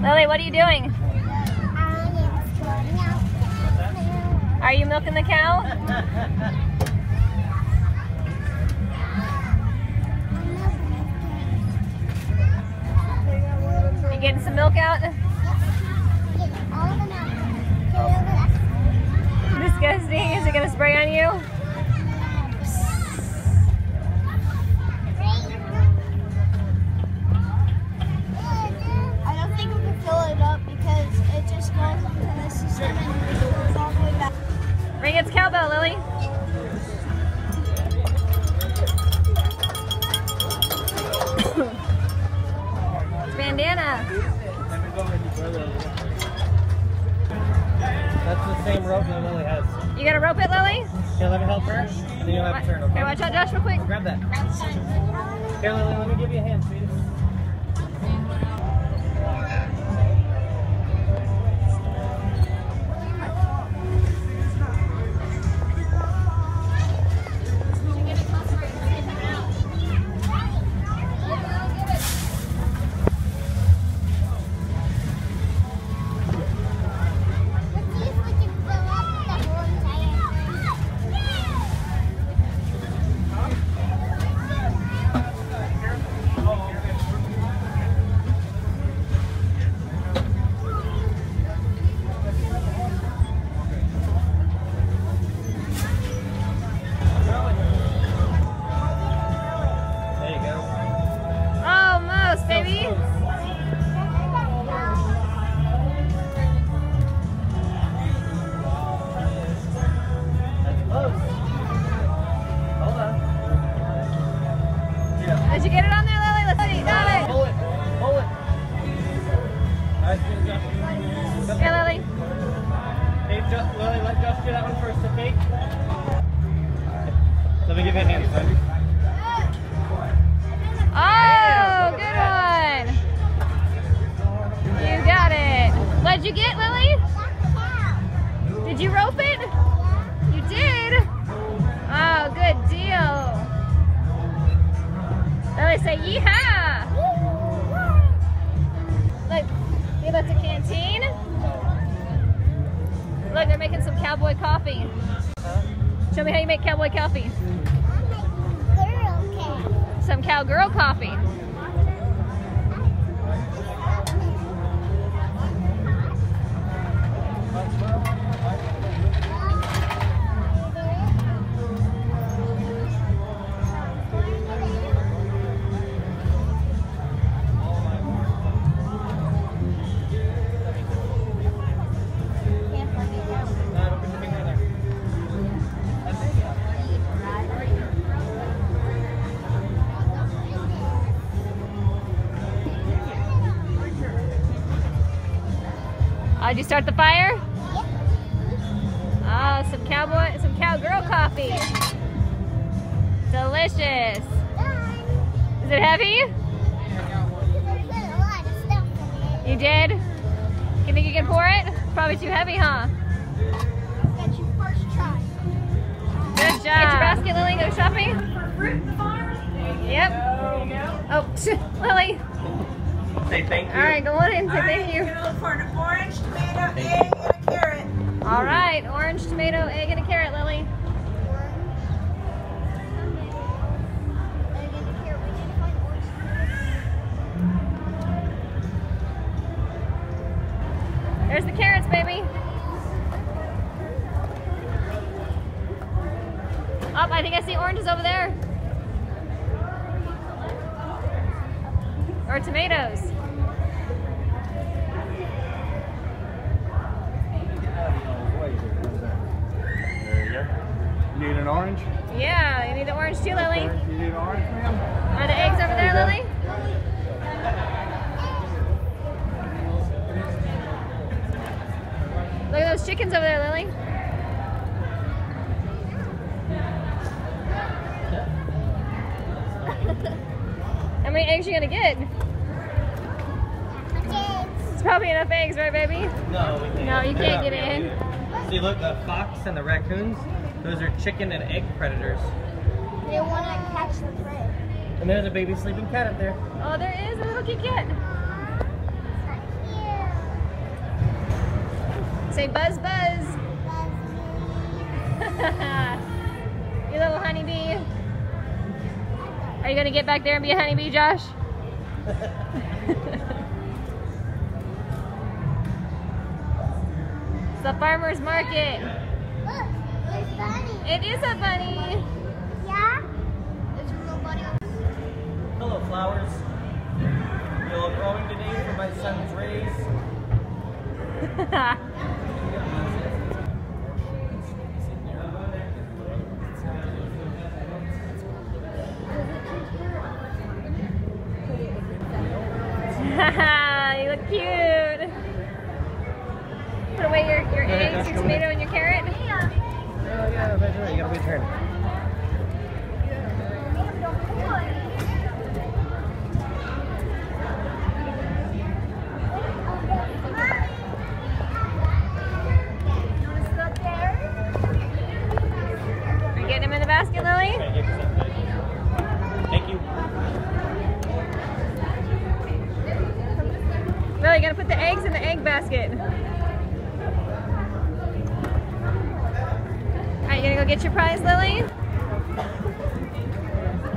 Lily, what are you doing? Are you milking the cow? You getting some milk out? Disgusting. Is it gonna spray on you? I don't think we can fill it up because it just goes into the system and goes all the way back. Ring its cowbell, Lily. Here, let me help her, and then you'll have to turn, okay? Here, watch out, Josh, real quick. Grab that. Here, Lily, let me give you a hand, sweetie. Show me how you make cowboy coffee. Some cowgirl coffee. No, did you start the fire? Oh, some cowboy, some cowgirl coffee. Delicious. Is it heavy? You did? You think you can pour it? Probably too heavy, huh? Good job. Get your basket, Lily. Go shopping. Yep. Oh, Lily. Say thank you. All right, go on in. Say thank you. Look for an orange, tomato, egg, and a carrot. All right, orange, tomato, egg, and a carrot, Lily. There's the carrots, baby. Oh, I think I see oranges over there. Or tomatoes. There you go. You need an orange? Yeah, you need the orange too, Lily. You need an orange, ma'am? Are the eggs over there, Lily? Look at those chickens over there, Lily. How many eggs you gonna get? It's probably enough eggs, right, baby? No, we can't. No, you can't not get in. See, look, the fox and the raccoons, those are chicken and egg predators. They want to catch the prey. And there's a baby sleeping cat up there. Oh, there is a little cute cat. Say buzz, buzz. you little honeybee. Are you gonna get back there and be a honeybee, Josh? it's the farmer's market. Look, it's bunny. It is a bunny. Yeah? There's a real bunny. Hello, flowers. You're growing today for my sun's rays. the basket. Alright, you gonna go get your prize, Lily?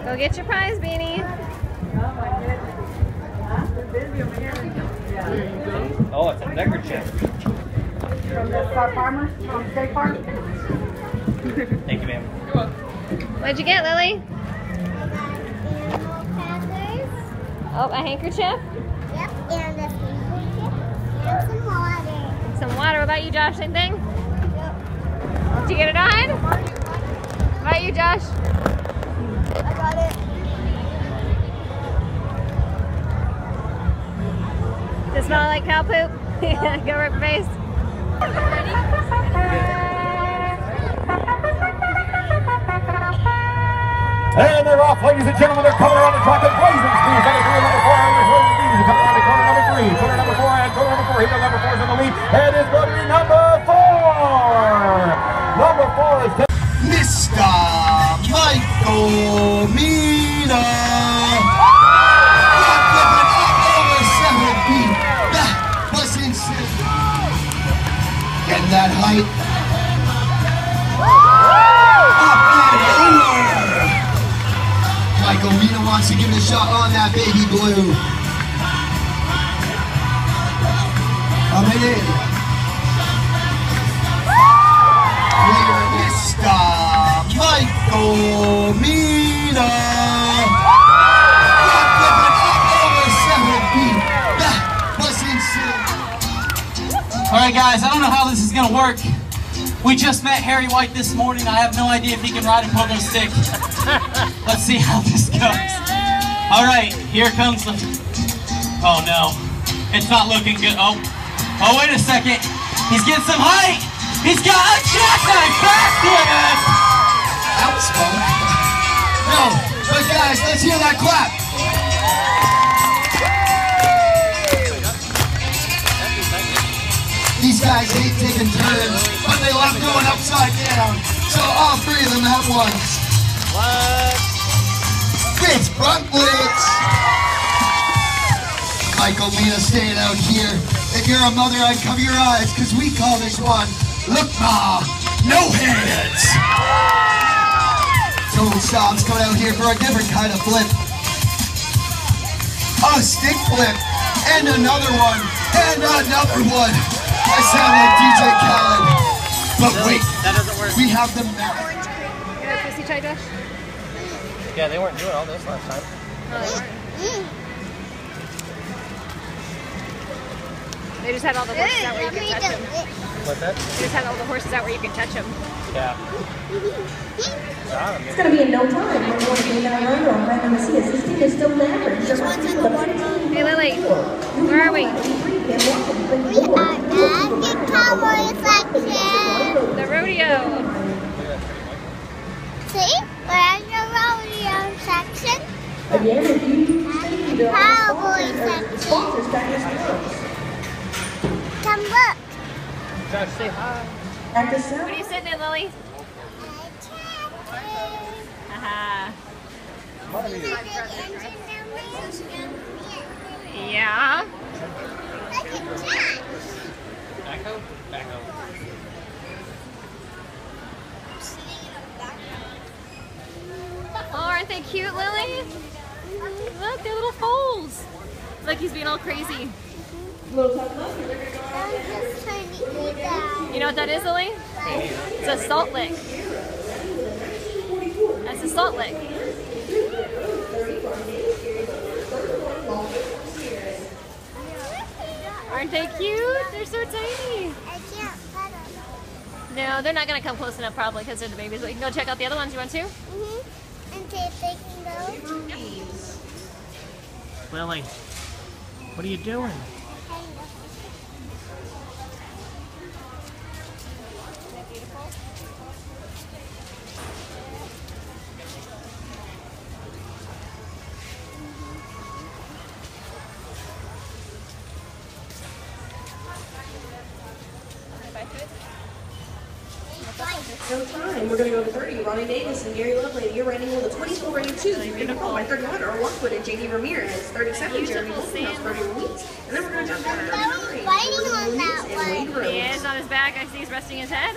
Go get your prize, Beanie. Oh, it's a neckerchief. From the Star Farmers, from State Farm. Thank you, ma'am. What'd you get, Lily? Animal crackers. Oh, a handkerchief? Yep, and a handkerchief. And some water. Some water. What about you, Josh? Same thing? Did you get it on? What about you, Josh? I got it. Does it smell like cow poop? Go rip your face. And they're off, ladies and gentlemen. They're coming around the track at blazing and four. Here number four is in the lead. And it's going to be number four. Number four is Mr. Michael Mina. That over was insane. Getting that height. Up and over. Michael Mina wants to give it a shot on that baby blue. Feet. That was insane. All right, guys, I don't know how this is gonna work. We just met Harry White this morning. I have no idea if he can ride a pogo stick. Let's see how this goes. All right, here comes the. Oh no, it's not looking good. Oh, oh wait a second. He's getting some height. He's got a jackknife basket. That was fun. No, but guys, let's hear that clap. These guys hate taking turns, but they love going upside down. So all three of them at once. What? Blitz, front blitz. Michael Mina staying out here. If you're a mother, I'd cover your eyes, because we call this one, look ma, no hands. Total stops coming out here for a different kind of flip. A stick flip, and another one, and another one. I sound like DJ Khaled. But wait, That doesn't work. we have the map. You got a twisty? Yeah, they weren't doing all this last time. They just had all the horses out where you Let me could do touch them. What's that? They just had all the horses out where you could touch them. Yeah. It's going to be in no time. We're going to be down under on Brandon Messias. His team is still leveraged. This one's in the water. Hey, Lily, where are we? We are at the cowboy section. The rodeo. See? We're at the rodeo section. Again, if you There are Cowboy section. Sponsors practice look. Josh, say hi. Practice What are you sitting in, Lily? Haha. Yeah. Backhoe? Backhoe. Oh, aren't they cute, Lily? Look, they're little foals. Look, he's being all crazy. Little tough love. You're gonna go You know what that is, Lily? It's a salt lick. That's a salt lick. Aren't they cute? They're so tiny. I can't pet them. No, they're not gonna come close enough probably because they're the babies. But you can go check out the other ones. You want to? Mm-hmm. And see if they can go. Lily, what are you doing? We're going to go to 30. Ronnie Davis and Gary Lovelady. You're riding with a 24 rated 2. You're going to call by 31 or 1 footed JD Ramirez. 37 Jeremy Beautiful Boltonhouse. 31 weeks. And then we're going to jump down to I was 39. fighting on that one. Rhodes. He is on his back. I see he's resting his head.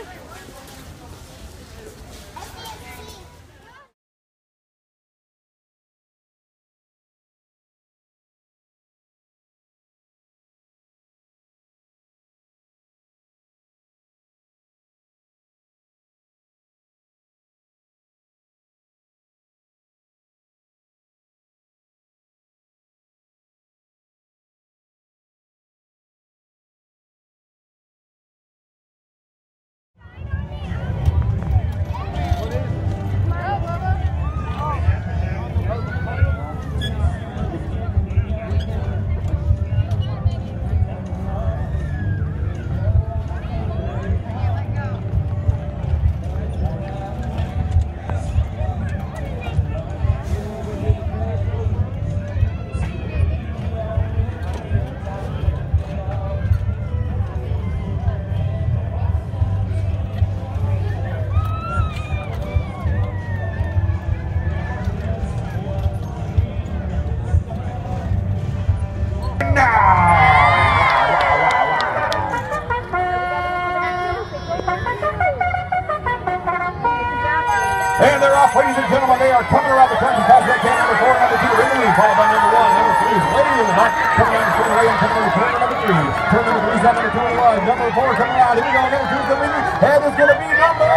And they're off, ladies and gentlemen. They are coming around the country past that can number four, number two, the lead, followed by number one, number three is Lady in the back, coming the straight away and coming over turn number three. Turn number three is number 21. Number four coming out. Here we go. Number two is the leader. And it's going to be number.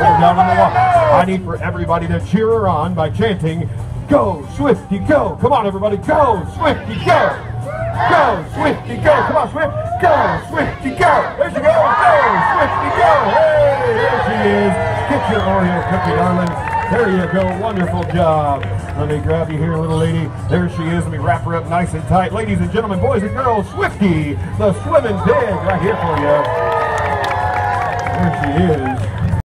Pull down number one. I need for everybody to cheer her on by chanting, Go, Swifty, go. Come on, everybody. Go, Swifty, go. Go, Swifty, go. Come on, Swift. Go, Swifty, go. There she goes. Go, Swifty, go. Hey, there she is. Get your Oreo cookie, darling. There you go. Wonderful job. Let me grab you here, little lady. There she is. Let me wrap her up nice and tight. Ladies and gentlemen, boys and girls, Swifty, the swimming pig, right here for you. There she is.